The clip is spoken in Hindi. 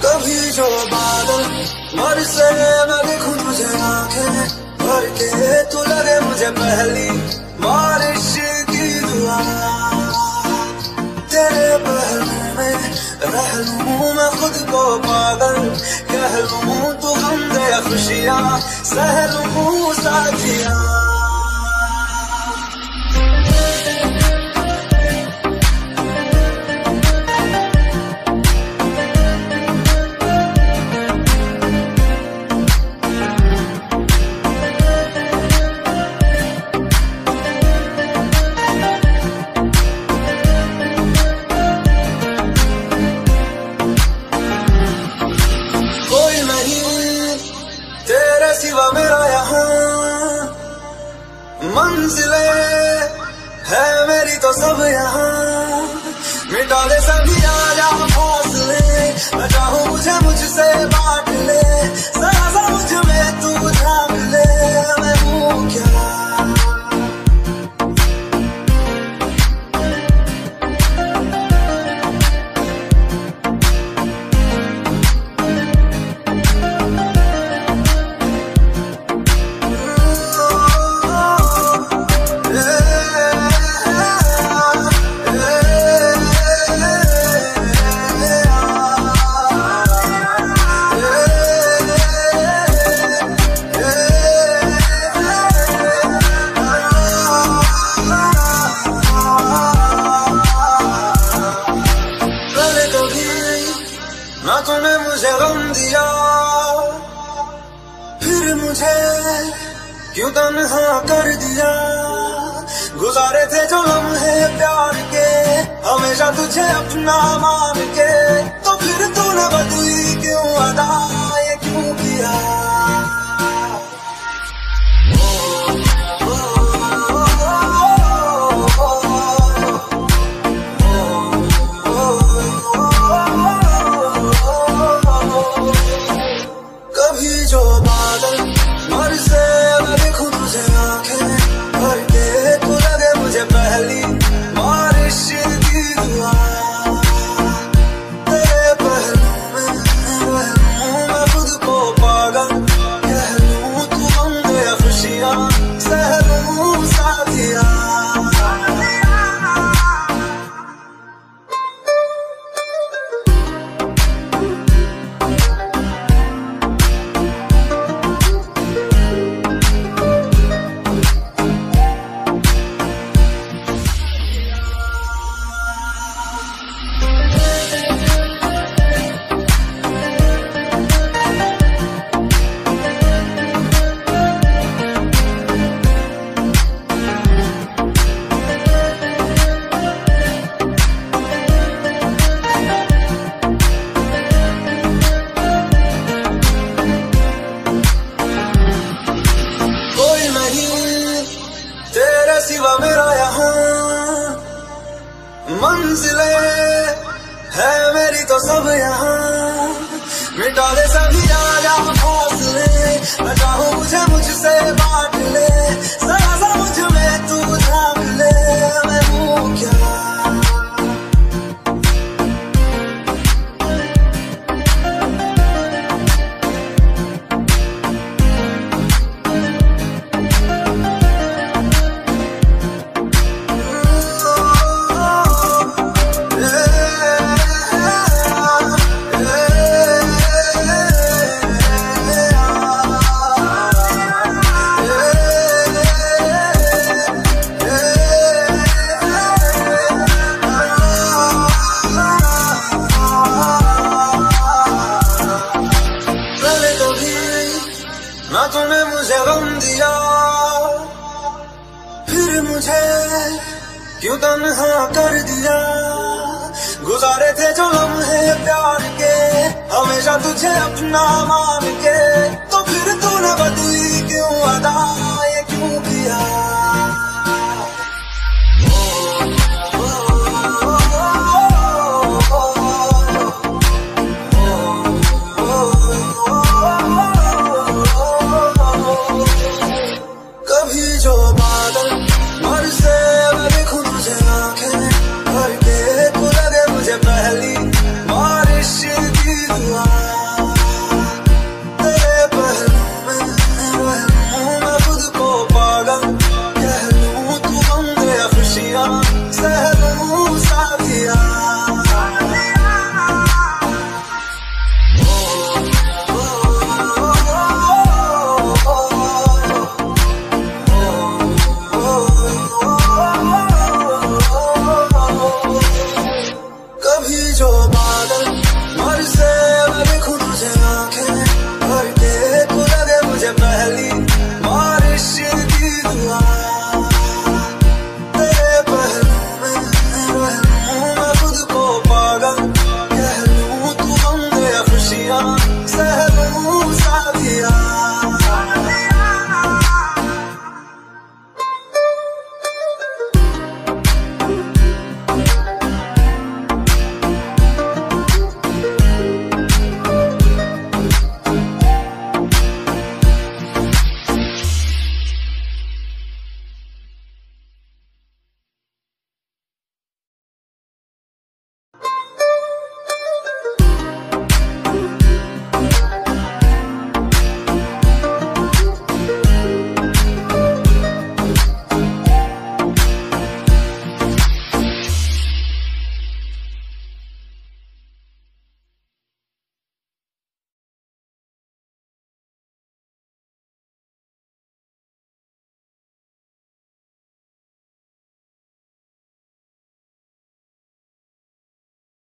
जो बादल मर से मैं देखूँ तुझे आँखें। भर के तू लगे मुझे पहली बारिश की दुआ। तेरे पहलू में रह लूँ मैं खुद को पागल, कह लूँ तू हम दे खुशियाँ, सह लूँ साथियाँ। मंजिले है मेरी तो सब यहाँ। मिटा दे सभी आजा फासले। बचाओ मुझे मुझसे बांट ले। जरा सा मुझमें तू ना तूने मुझे गम दिया। फिर मुझे क्यों तनहा कर दिया? गुजारे थे जो लम्हे प्यार के, हमेशा तुझे अपना मान के। तो फिर तूने बदली क्यों अदा तो सब यहाँ। मिटा दे सभी आ फासले चाहूँ मुझे मुझसे मुझे क्यों तनहा कर दिया? गुजारे थे जो लम्हे प्यार के, हमेशा तुझे अपना मान के।